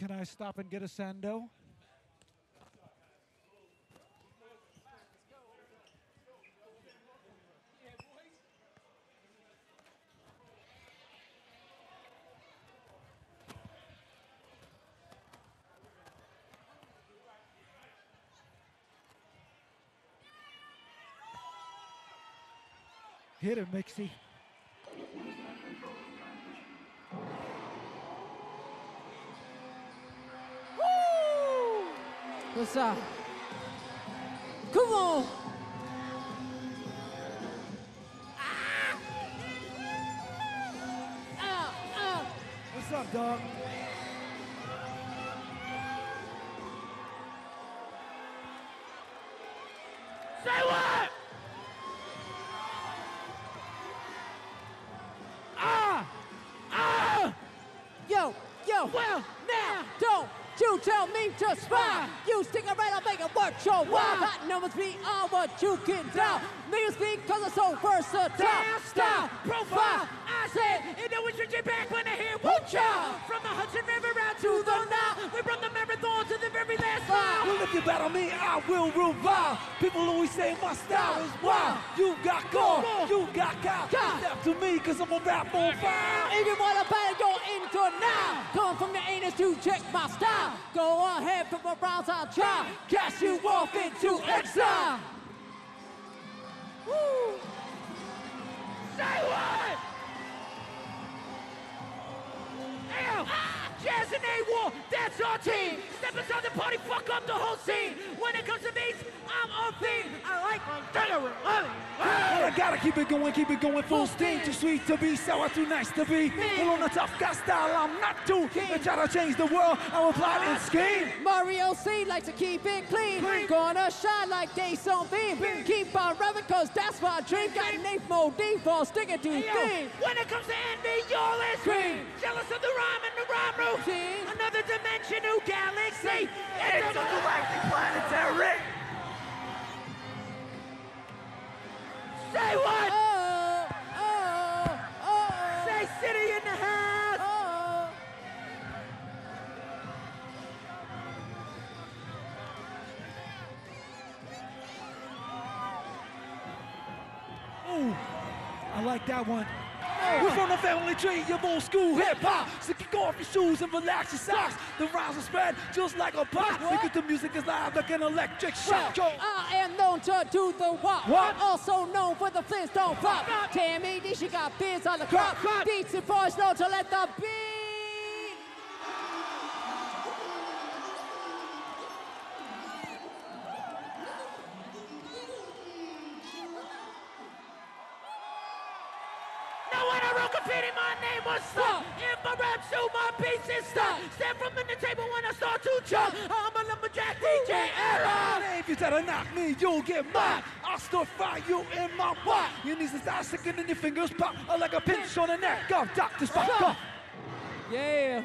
Can I stop and get a sando? Hit it, Mixie. What's up? Come on. Ah, ah. What's up, dog? You tell me to spy. You stick around, I'll make it work your while. That numbers beyond what you can tell. Niggas think cause I'm so versatile. Style, style, profile. I said, and then we should get back when I hear woo child. From the Hudson River out to the Nile, we run the marathon to the very last mile. Well, if you battle me, I will revile. People always say my style is wild. You got gold, you got cow. Step to me, cause I'm a rap on fire. If you wanna battle, go into now. Come from the anus to check my style. Go ahead, from my rounds try. Cast you off into exile. That's our team. Step inside the party, fuck up the whole scene. When it comes to beats, I'm on fiend. I like Well, I gotta keep it going, keep it going full steam. Too sweet to be sour, too nice to be. Well, on the tough guy style, I'm not too keen. They try to change the world, I will plot and scheme. Mario C likes to keep it clean. Gonna shine like day sunbeam. Keep on rapping cause that's my dream. Got Nate Mo default sticking to Yo, theme. when it comes to envy, y'all is Cream. Jealous of the rhyme and routine. Another dimensional galaxy. It's a galactic planetary. Say what? Oh, oh, oh, Say city in the house. oh. Ooh, I like that one. We're from the family tree of old school hip hop. So kick off your shoes and relax your socks. The rhymes will spread just like a pop. Because the music is loud like an electric shock. Yo, I am known to do the walk. What? Also known for the Flintstone pop. Tammy D, she got biz on the crop. Decent boys know to let the beat. Was Stop. If my rap shoot, my is stop. Step from in the table when I start to jump. I'm a lumberjack DJ era. if you try to knock me, you'll get mine. I'll still fire you in my wine. Your knees will start sticking and your fingers pop like a pinch on the neck of Dr. Spock. Uh-huh. Yeah.